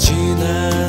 지나